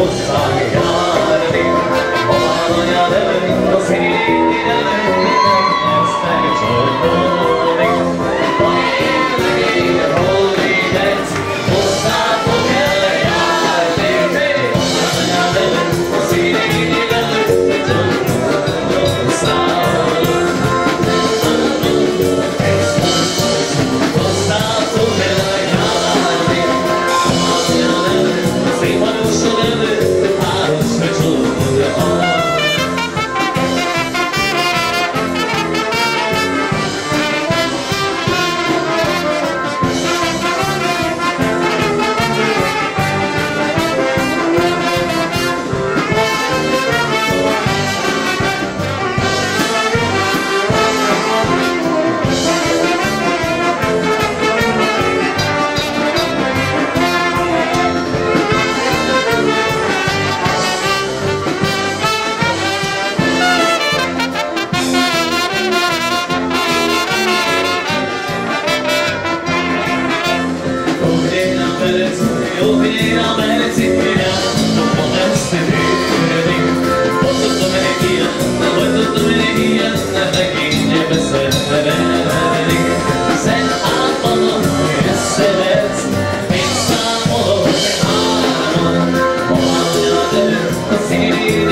Messiah.